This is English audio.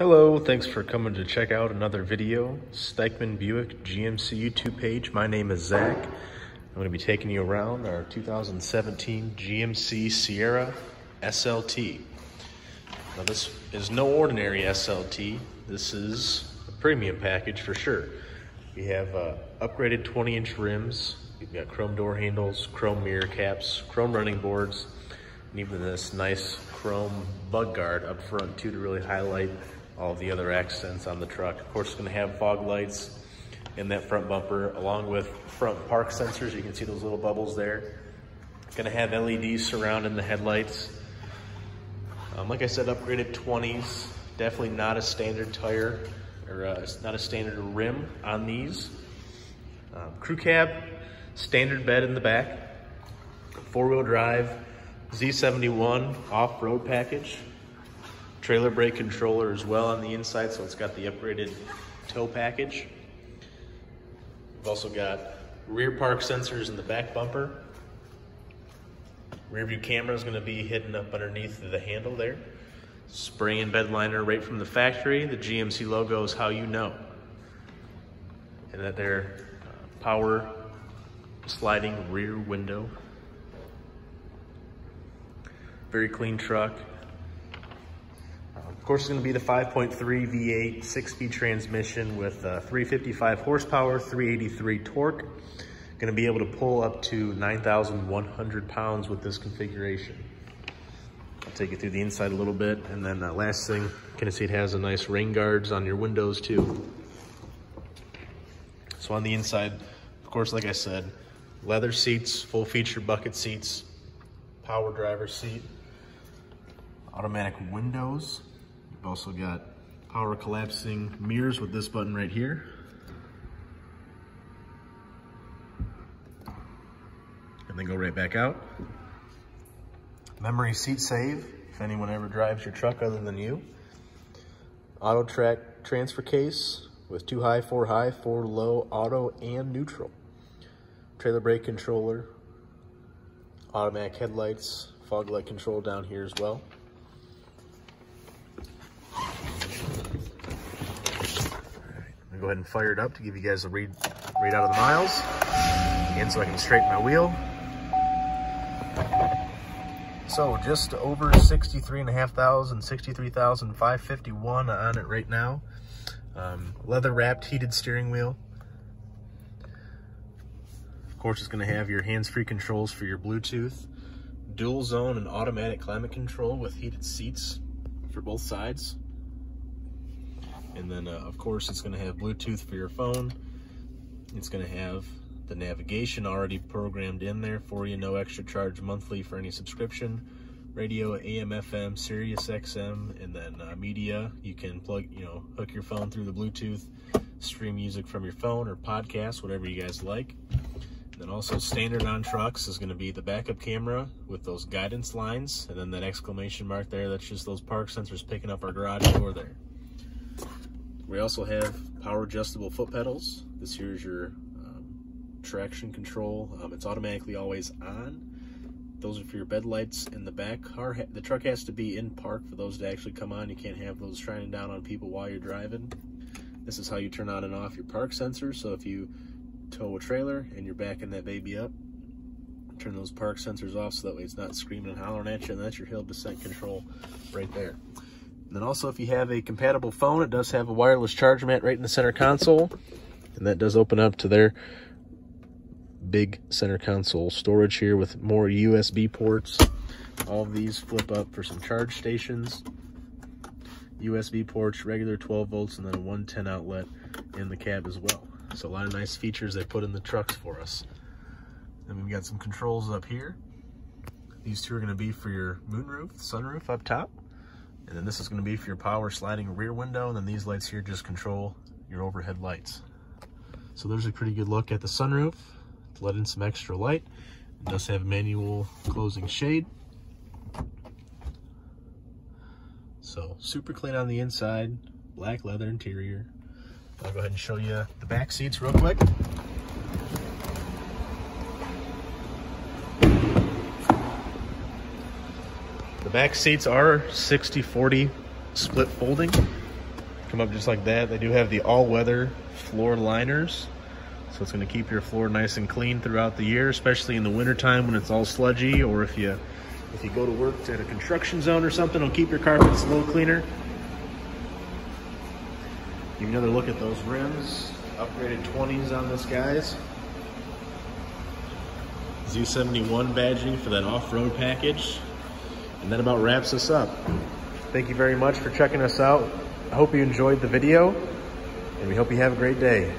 Hello, thanks for coming to check out another video. Stykemain Buick GMC YouTube page. My name is Zach. I'm going to be taking you around our 2017 GMC Sierra SLT. Now this is no ordinary SLT. This is a premium package for sure. We have uh, upgraded 20 inch rims. We've got chrome door handles, chrome mirror caps, chrome running boards, and even this nice chrome bug guard up front too to really highlight all the other accents on the truck. Of course, it's gonna have fog lights in that front bumper along with front park sensors. You can see those little bubbles there. It's gonna have LEDs surrounding the headlights. Um, like I said, upgraded 20s. Definitely not a standard tire or uh, not a standard rim on these. Um, crew cab, standard bed in the back, four-wheel drive, Z71 off-road package, trailer brake controller as well on the inside, so it's got the upgraded tow package. We've also got rear park sensors in the back bumper. Rear view camera is going to be hidden up underneath the handle there. Spray and bed liner right from the factory. The GMC logo is how you know. And that their uh, power sliding rear window. Very clean truck. Course, it's gonna be the 5.3 V8 six-speed transmission with uh, 355 horsepower, 383 torque. Gonna be able to pull up to 9,100 pounds with this configuration. I'll take you through the inside a little bit. And then uh, last thing, can see it has a nice rain guards on your windows too. So on the inside, of course, like I said, leather seats, full feature bucket seats, power driver seat, automatic windows, We've also got power collapsing mirrors with this button right here. And then go right back out. Memory seat save, if anyone ever drives your truck other than you. Autotrac transfer case with two high, four high, four low, auto and neutral. Trailer brake controller, automatic headlights, fog light control down here as well. Go ahead and fire it up to give you guys a read, read out of the miles. Again, so I can straighten my wheel. So just over 63,500, 63,551 on it right now. Um, leather wrapped heated steering wheel. Of course, it's gonna have your hands-free controls for your Bluetooth. Dual zone and automatic climate control with heated seats for both sides. And then, uh, of course, it's going to have Bluetooth for your phone. It's going to have the navigation already programmed in there for you. No extra charge monthly for any subscription. Radio, AM, FM, Sirius XM, and then uh, media. You can plug, you know, hook your phone through the Bluetooth, stream music from your phone or podcast, whatever you guys like. And then also standard on trucks is going to be the backup camera with those guidance lines, and then that exclamation mark there. That's just those park sensors picking up our garage door there. We also have power adjustable foot pedals. This here is your um, traction control. Um, it's automatically always on. Those are for your bed lights in the back. Car the truck has to be in park for those to actually come on. You can't have those shining down on people while you're driving. This is how you turn on and off your park sensor. So if you tow a trailer and you're backing that baby up, turn those park sensors off so that way it's not screaming and hollering at you. And that's your hill descent control right there. Then also if you have a compatible phone, it does have a wireless charge mat right in the center console. And that does open up to their big center console storage here with more USB ports. All these flip up for some charge stations. USB ports, regular 12 volts, and then a 110 outlet in the cab as well. So a lot of nice features they put in the trucks for us. Then we've got some controls up here. These two are gonna be for your moonroof, sunroof up top. And then this is gonna be for your power sliding rear window. And then these lights here just control your overhead lights. So there's a pretty good look at the sunroof to let in some extra light. It does have manual closing shade. So super clean on the inside, black leather interior. I'll go ahead and show you the back seats real quick. The back seats are 60-40 split folding. come up just like that. They do have the all-weather floor liners. So it's going to keep your floor nice and clean throughout the year, especially in the wintertime when it's all sludgy or if you if you go to work at a construction zone or something, it'll keep your carpets a little cleaner. Give another look at those rims. Upgraded 20s on this, guys. Z71 badging for that off-road package. And that about wraps us up. Thank you very much for checking us out. I hope you enjoyed the video, and we hope you have a great day.